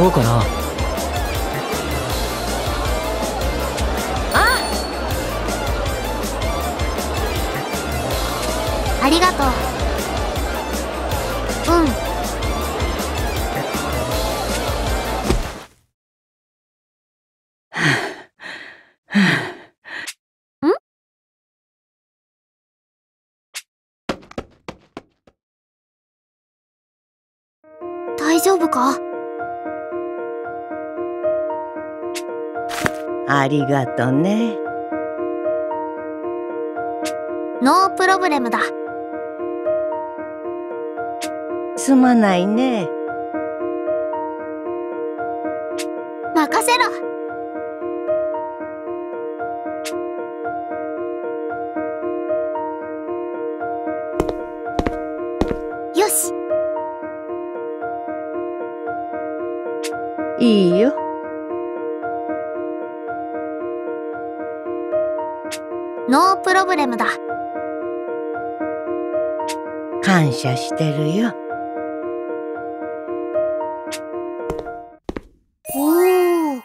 どうかな。あありがとう。うん？大丈夫か？ありがとね。ノープロブレムだ。すまないね。任せろ。よし。いいよノープロブレムだ。感謝してるよ。おお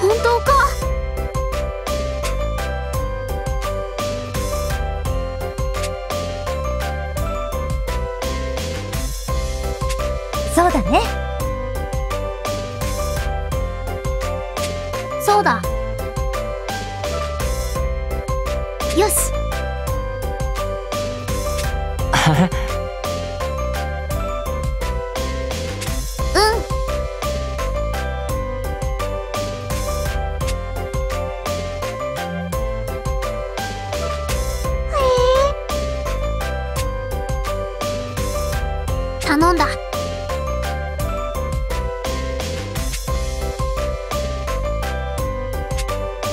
本当か。そうだねそうだ。よし。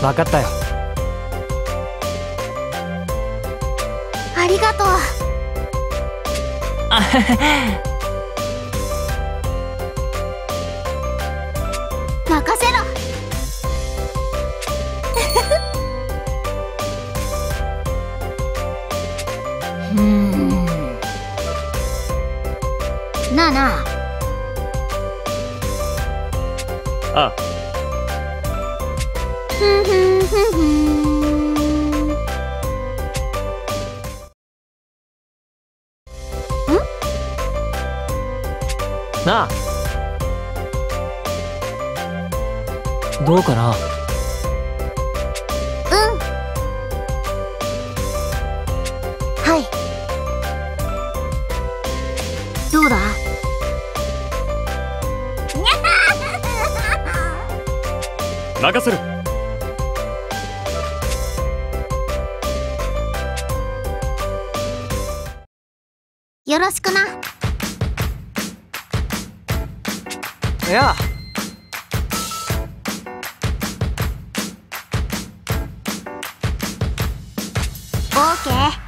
分かったよ。ありがとう なあ。どうかな？うん。はい。どうだ？任せる。よろしくないやオーケー。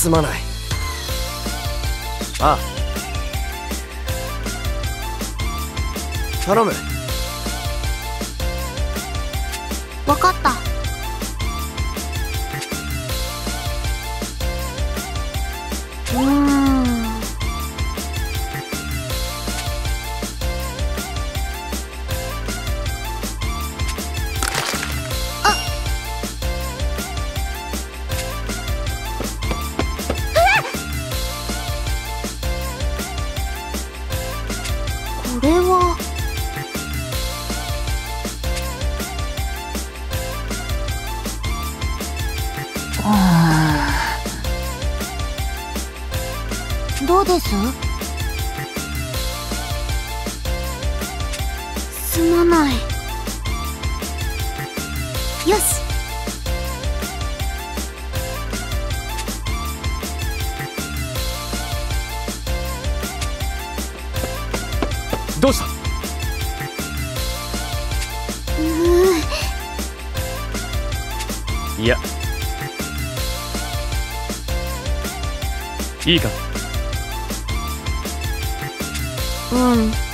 すまない。ああ。頼む。わかった。うーんれは。どうです？いや。いいか。うん。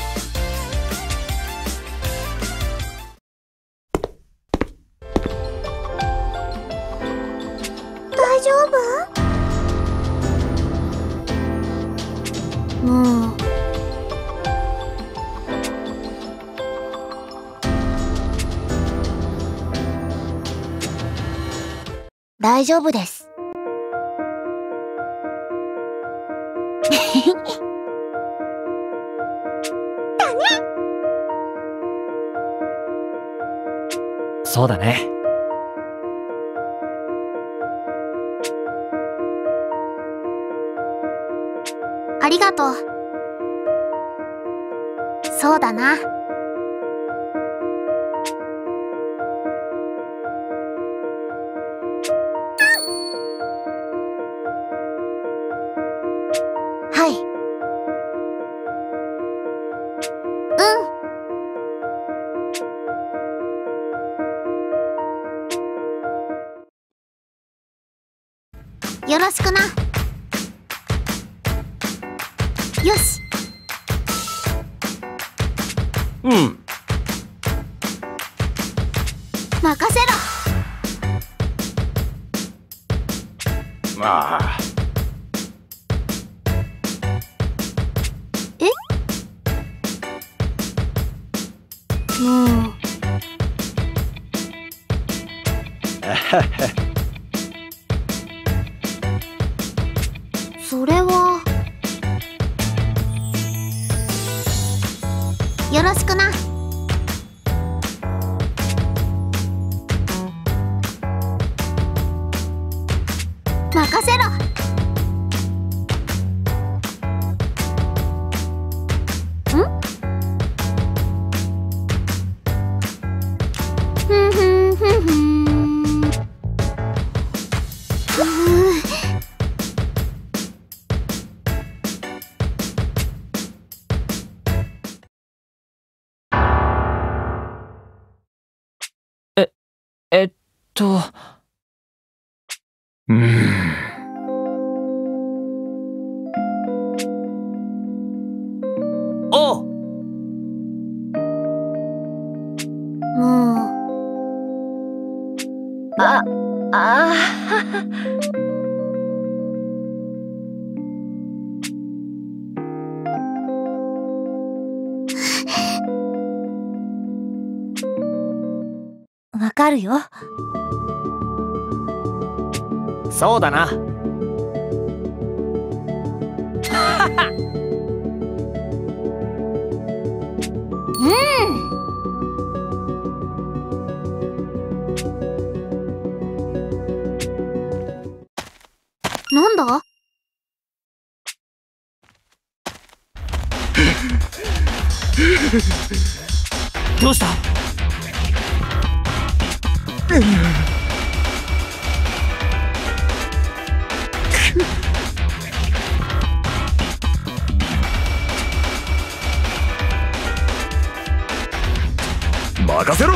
丈夫です。そうだね。ありがとう。そうだなよろしくな。よし。うん。それは。よろしくな。と。うん。わかるよ。そうだな。なんだ？どうした？任せろ。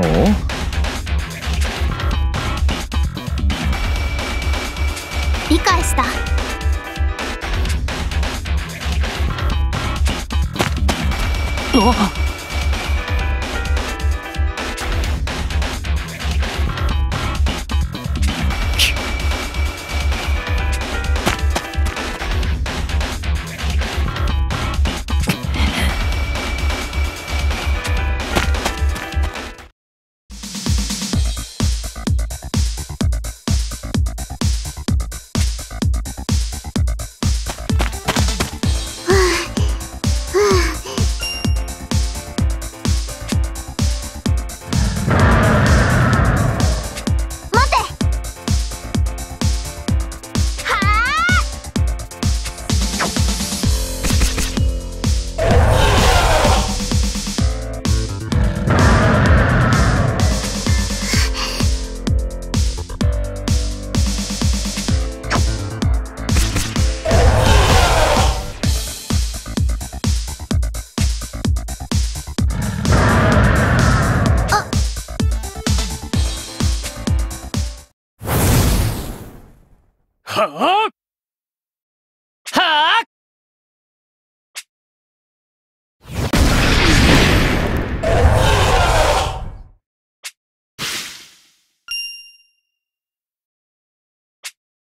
お理解した。あは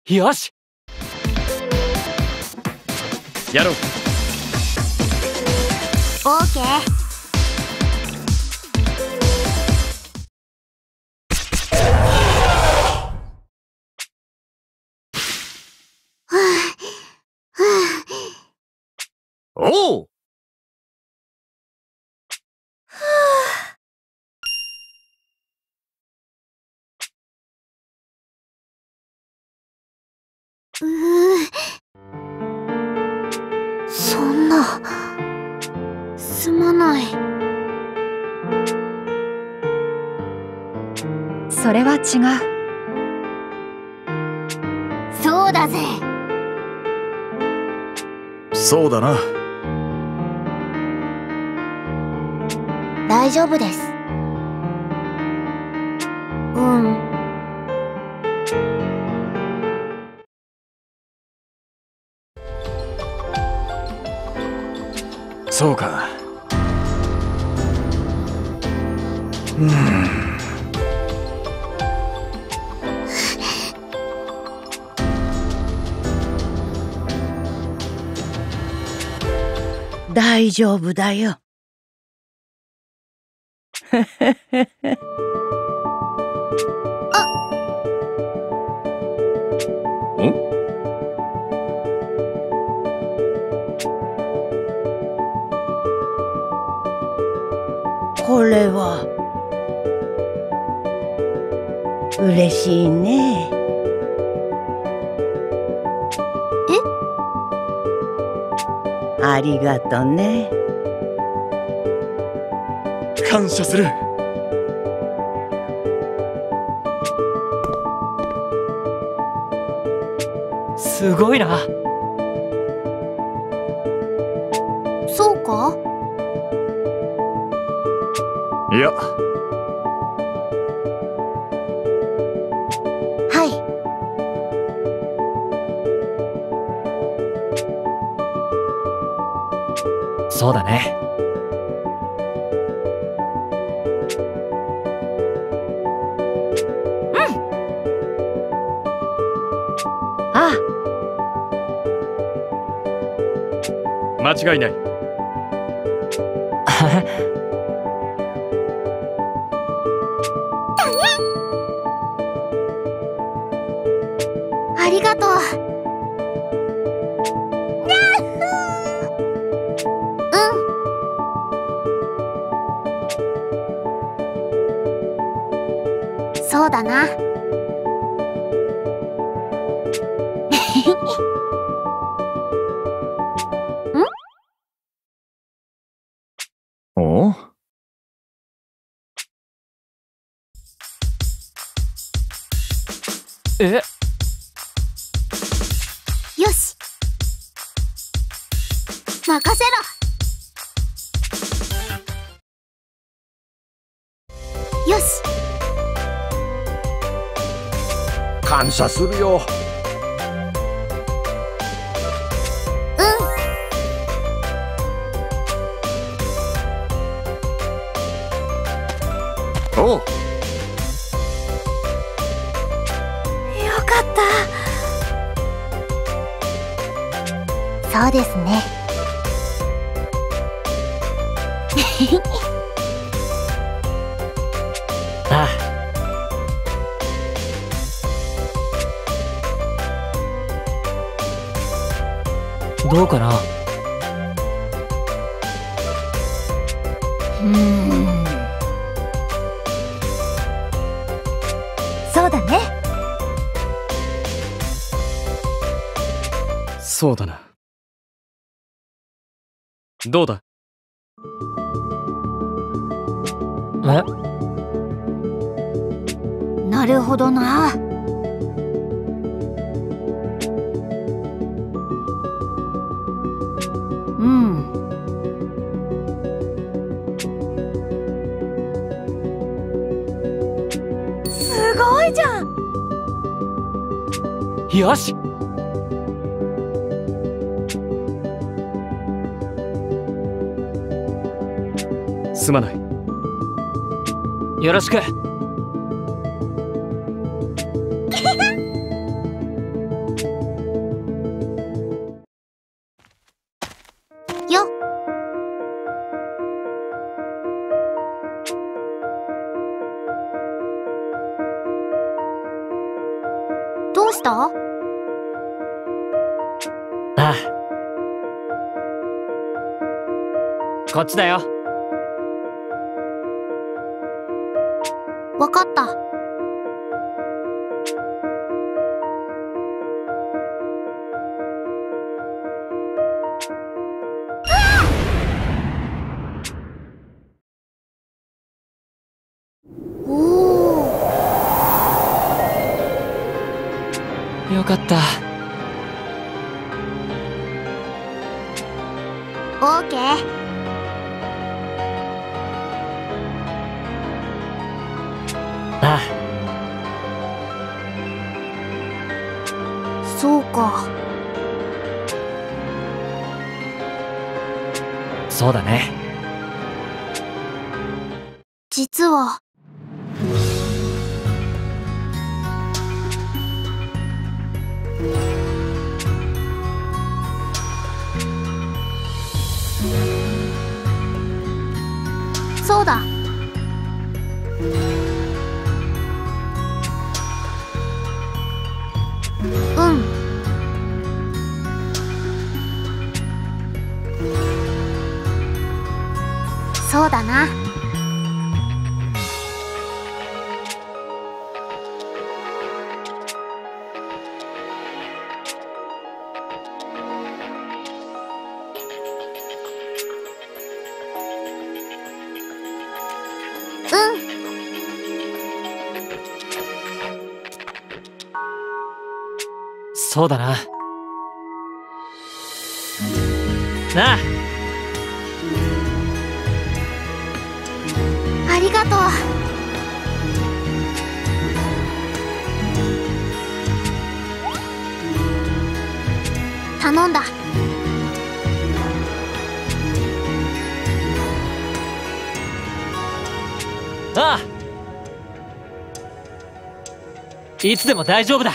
よし。やろう。オーケー。おうなすまない。それは違う。そうだぜ。そうだな。大丈夫です大丈夫だよ。これは嬉しいね。ありがとね。感謝するすごいなそうだね。あ、間違いない え？よし。任せろ。よし。感謝するよそうだな。どうだ？え？なるほどな。うん。すごいじゃん。よしすまない。よろしく。よ。どうした？ああ。こっちだよわかった。よかった。か。そうだね。そうだな。うん。そうだな。なあ。がとう。頼んだ。ああ。いつでも大丈夫だ。